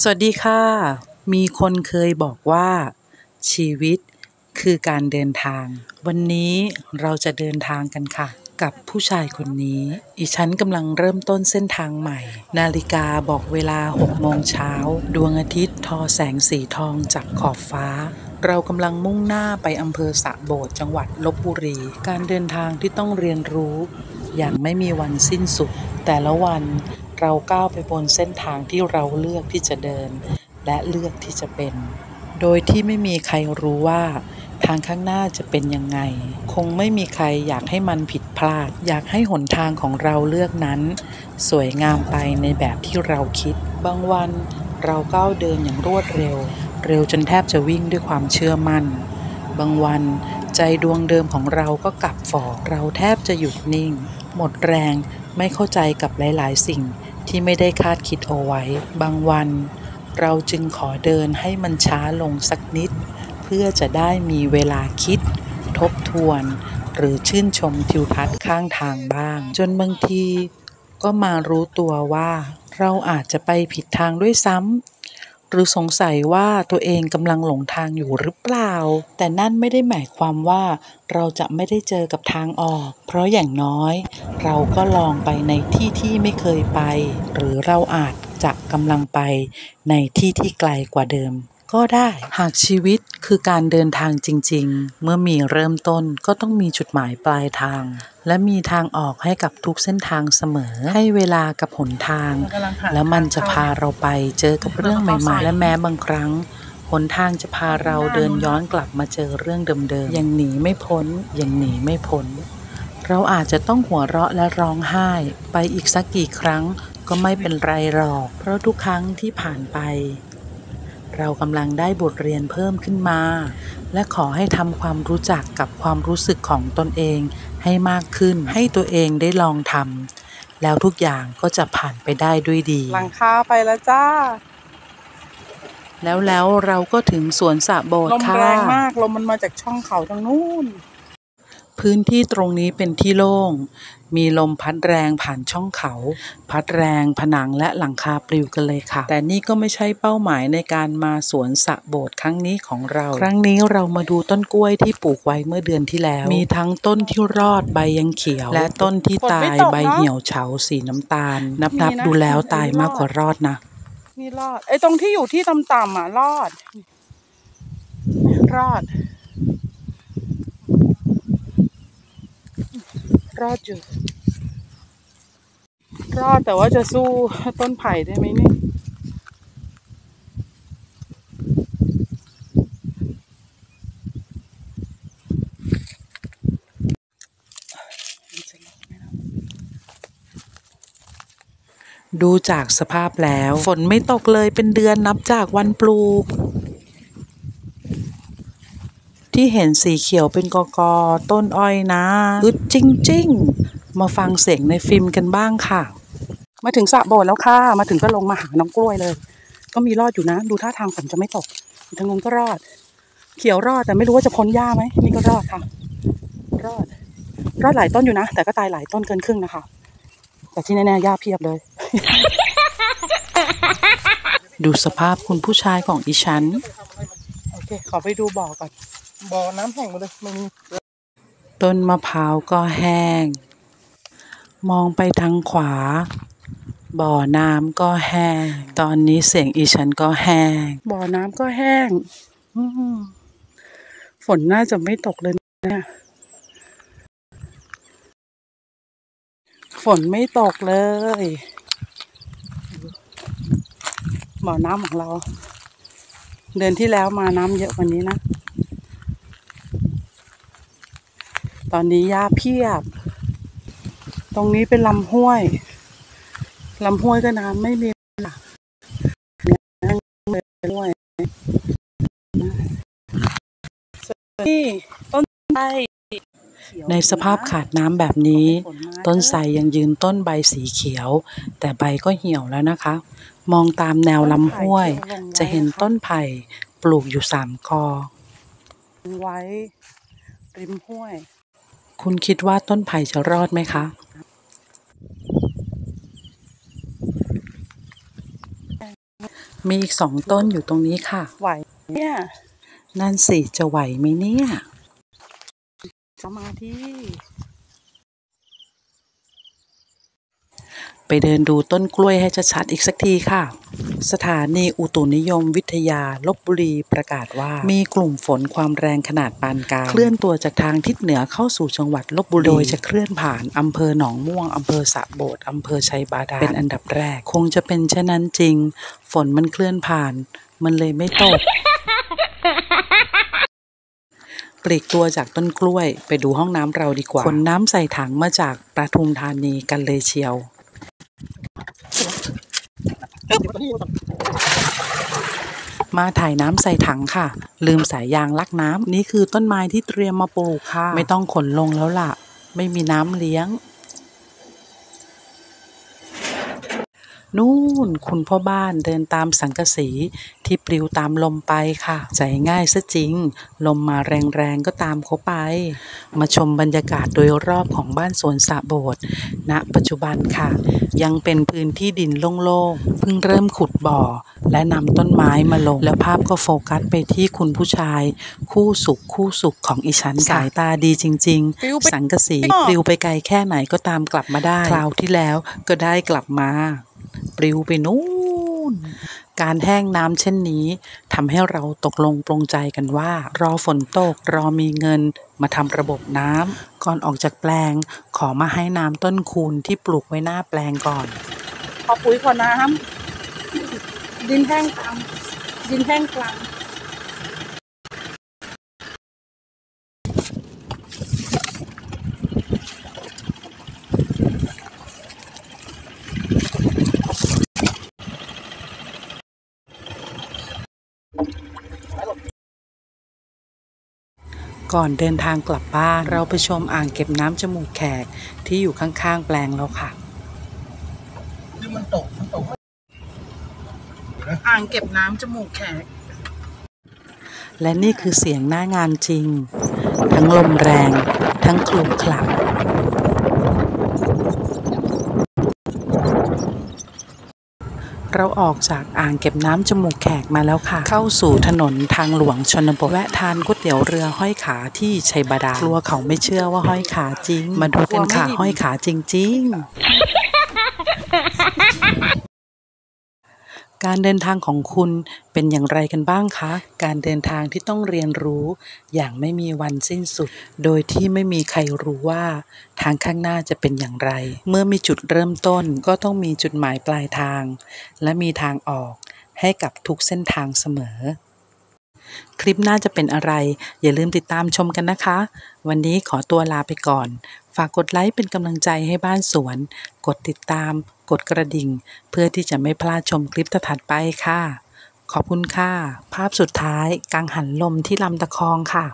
สวัสดีค่ะ มีคนเคยบอกว่า ชีวิตคือการเดินทาง วันนี้เราจะเดินทางกันค่ะ กับผู้ชายคนนี้ อีฉันกำลังเริ่มต้นเส้นทางใหม่ นาฬิกาบอกเวลา6โมงเช้า ดวงอาทิตย์ทอแสงสีทองจากขอบฟ้า เรากำลังมุ่งหน้าไปอำเภอสะโบดจังหวัดลบบุรี การเดินทางที่ต้องเรียนรู้ อย่างไม่มีวันสิ้นสุด แต่ละวัน เราก้าวไปบนเส้นทางที่เราเลือกที่จะเดิน และเลือกที่จะเป็น โดยที่ไม่มีใครรู้ว่า ทางข้างหน้าจะเป็นยังไง คงไม่มีใครอยากให้มันผิดพลาด อยากให้หนทางของเราเลือกนั้น สวยงามไปในแบบที่เราคิด บางวันเราก้าวเดินอย่างรวดเร็ว เร็วจนแทบจะวิ่งด้วยความเชื่อมั่น บางวันใจดวงเดิมของเราก็กลับฝ่อเราแทบจะหยุดนิ่ง หมดแรงไม่เข้าใจกับหลาย ๆ สิ่ง ที่ไม่ได้คาดคิดเอาไว้ บางวัน เราจึงขอเดินให้มันช้าลงสักนิด เพื่อจะได้มีเวลาคิด ทบทวน หรือชื่นชมทิวทัศน์ข้างทางบ้าง จนบางที ก็มารู้ตัวว่า เราอาจจะไปผิดทางด้วยซ้ำ หรือสงสัยว่าตัวเองกำลังหลงทางอยู่หรือเปล่า แต่นั่นไม่ได้หมายความว่าเราจะไม่ได้เจอกับทางออก เพราะอย่างน้อย เราก็ลองไปในที่ที่ไม่เคยไป หรือเราอาจจะกำลังไปในที่ที่ไกลกว่าเดิม ก็ได้ หากชีวิตคือการเดินทางจริง ๆ เมื่อมีเริ่มต้นก็ต้องมีจุดหมายปลายทาง และมีทางออกให้กับทุกเส้นทางเสมอ ให้เวลากับหนทาง แล้วมันจะพาเราไปเจอกับเรื่องใหม่ๆ และแม้บางครั้งหนทางจะพาเราเดินย้อนกลับมาเจอเรื่องเดิมๆยังหนีไม่พ้นยังหนีไม่พ้น เราอาจจะต้องหัวเราะและร้องไห้ ไปอีกสักกี่ครั้งก็ไม่เป็นไรหรอก เพราะทุกครั้งที่ผ่านไป เรากำลังได้บทเรียนเพิ่มขึ้นมา และขอให้ทำความรู้จักกับความรู้สึกของตนเองให้มากขึ้น ให้ตัวเองได้ลองทำแล้วทุกอย่างก็จะผ่านไปได้ด้วยดี หลังคาไปแล้วจ้า แล้วแล้วเราก็ถึงสวนสระโบดลมค่ะ แรงมาก ลมมันมาจากช่องเขาทางนู้น พื้นที่ตรงนี้เป็นที่โล่ง มีลมพัดแรงผ่านช่องเขา พัดแรงผนังและหลังคาปลิวกันเลยค่ะ แต่นี่ก็ไม่ใช่เป้าหมายในการมาสวนสระโบดครั้งนี้ของเรา ครั้งนี้เรามาดูต้นกล้วยที่ปลูกไว้เมื่อเดือนที่แล้ว มีทั้งต้นที่รอดใบยังเขียว และต้นที่ตายใบเหี่ยวเฉาสีน้ำตาล นับนับๆดูแล้วตายมากกว่ารอดนะนี่รอดไอ้ตรงที่อยู่ที่ต่ำๆอะรอด รอด รอดอยู่ รอดแต่ว่าจะสู้ต้นไผ่ได้ไหมเนี่ยดูจากสภาพแล้ว ฝนไม่ตกเลยเป็นเดือนนับจากวันปลูก ที่เห็นสีเขียวเป็นกอกอต้นอ้อยนะอึดจริง ๆ มาฟังเสียงในฟิล์มกันบ้างค่ะ มาถึงสระโบสถ์แล้วค่ะ มาถึงก็ลงมาหาน้องกล้วยเลย ก็มีรอดอยู่นะ ดูท่าทางฝนจะไม่ตกทางนู้นก็รอด เขียวรอดแต่ไม่รู้ว่าจะพ้นหญ้าไหมนี่ก็รอดค่ะ รอด รอดหลายต้นอยู่นะ แต่ก็ตายหลายต้นเกินครึ่งนะคะ แต่ที่แน่ๆหญ้าเพียบเลย ดูสภาพคุณผู้ชายของอีฉัน โอเค ขอไปดูบ่อก่อน บ่อน้ำแห้งหมดเลยไม่มีต้นมะพร้าวก็แห้ง มองไปทางขวา บ่อน้ำก็แห้ง ตอนนี้เสียงอีฉันก็แห้ง บ่อน้ำก็แห้งอืมฝนน่าจะไม่ตกเลยเนี่ยฝนไม่ตกเลย บ่อน้ำของเรา เดือนที่แล้วมาน้ำเยอะกว่านี้นะ ตอนนี้หญ้าเพียบ ตรงนี้เป็นลำห้วย ลำห้วยก็น้ำไม่มีค่ะนั่งเลยด้วยนี่ต้นไทรในสภาพขาดน้ำแบบนี้ ต้นไทรยังยืนต้นใบสีเขียว แต่ใบก็เหี่ยวแล้วนะคะ มองตามแนวลำห้วย จะเห็นต้นไผ่ปลูกอยู่สามกอไว้ริมห้วย คุณคิดว่าต้นไผ่จะรอดไหมคะรมีอีกสองต้นอยู่ตรงนี้ค่ะ ไหวเนี่ยนั่นสิจะไหวไหมเนี่ยสมาธิ ไปเดินดูต้นกล้วยให้ชัดๆอีกสักทีค่ะ สถานีอุตุนิยมวิทยาลบบุรีประกาศว่า มีกลุ่มฝนความแรงขนาดปานกลาง เคลื่อนตัวจากทางทิศเหนือเข้าสู่จังหวัดลบบุรี โดยจะเคลื่อนผ่านอำเภอหนองม่วงอำเภอสะโบดอำเภอชัยบาดาลเป็นอันดับแรก คงจะเป็นเช่นนั้นจริง ฝนมันเคลื่อนผ่าน มันเลยไม่ตกปลีกตัวจากต้นกล้วยไปดูห้องน้ำเราดีกว่า ขนน้ำใส่ถังมาจากปทุมธานีกันเลยเชียว มาถ่ายน้ำใส่ถังค่ะ ลืมสายยางลักน้ำนี่คือต้นไม้ที่เตรียมมาปลูกค่ะ ไม่ต้องขนลงแล้วล่ะ ไม่มีน้ำเลี้ยง นู่นคุณพ่อบ้านเดินตามสังกะสีที่ปลิวตามลมไปค่ะ ใจง่ายซะจริง ลมมาแรงๆก็ตามเขาไป มาชมบรรยากาศโดยรอบของบ้านสวนสระโบดณปัจจุบันค่ะ ยังเป็นพื้นที่ดินโล่งๆเพิ่งเริ่มขุดบ่อ และนำต้นไม้มาลง แล้วภาพก็โฟกัสไปที่คุณผู้ชาย คู่สุขคู่สุขของอีฉันสายตาดีจริงปลิวไปๆสังกะสีปลิวไปไกลแค่ไหนก็ตามกลับมาได้คราวที่แล้วก็ได้กลับมา ปลิวไปนู่น การแห้งน้ำเช่นนี้ทำให้เราตกลงปลงใจกันว่า รอฝนตกรอมีเงินมาทำระบบน้ำก่อนออกจากแปลง ขอมาให้น้ำต้นคูณที่ปลูกไว้หน้าแปลงก่อน ขอปุ๋ยขอน้ำดินแห้งกลางดินแห้งกลาง ก่อนเดินทางกลับบ้าน เราไปชมอ่างเก็บน้ำจมูกแขกที่อยู่ข้างๆ แปลงเราค่ะมันตกมันตกอ่างเก็บน้ำจมูกแขก และนี่คือเสียงหน้างานจริง ทั้งลมแรง ทั้งคลุกคลัก เราออกจากอ่างเก็บน้ำจมูกแขกมาแล้วค่ะ เข้าสู่ถนนทางหลวงชนบทแวะทานก๋วยเตี๋ยวเรือห้อยขาที่ชัยบาดาลกลัวเขาไม่เชื่อว่าห้อยขาจริง มาดูกันค่ะห้อยขาจริง ๆ การเดินทางของคุณเป็นอย่างไรกันบ้างคะ การเดินทางที่ต้องเรียนรู้อย่างไม่มีวันสิ้นสุด โดยที่ไม่มีใครรู้ว่าทางข้างหน้าจะเป็นอย่างไร เมื่อมีจุดเริ่มต้นก็ต้องมีจุดหมายปลายทาง และมีทางออกให้กับทุกเส้นทางเสมอ คลิปหน้าจะเป็นอะไร อย่าลืมติดตามชมกันนะคะ วันนี้ขอตัวลาไปก่อน ฝากกดไลค์เป็นกำลังใจให้บ้านสวน กดติดตาม กดกระดิ่ง เพื่อที่จะไม่พลาดชมคลิปถัดไปค่ะ ขอบคุณค่ะ ภาพสุดท้ายกังหันลมที่ลำตะคองค่ะ